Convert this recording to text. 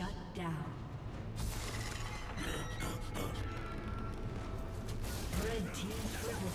Shut down. Red team triple.